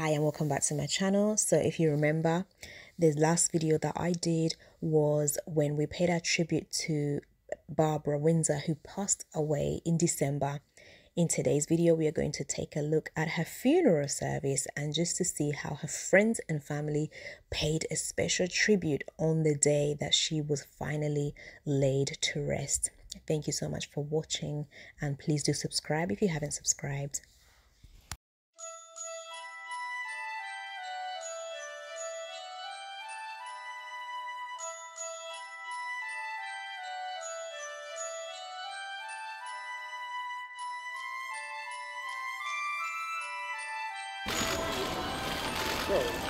Hi and welcome back to my channel. So if you remember, the last video that I did was when we paid our tribute to Barbara Windsor who passed away in December. In today's video, we are going to take a look at her funeral service and just to see how her friends and family paid a special tribute on the day that she was finally laid to rest. Thank you so much for watching and please do subscribe if you haven't subscribed. control.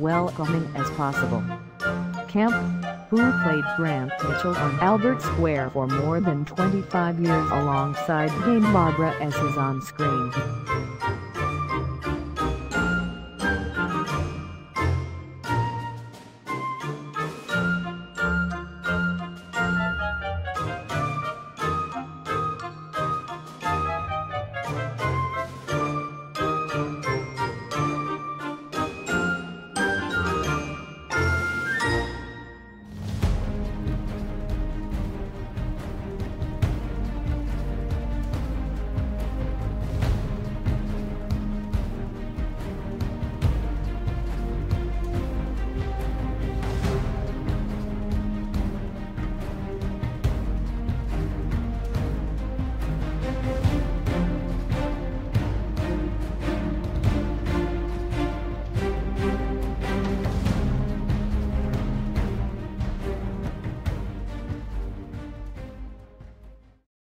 Welcoming as possible. Kemp, who played Grant Mitchell on Albert Square for more than 25 years alongside Dame Barbara as his on-screen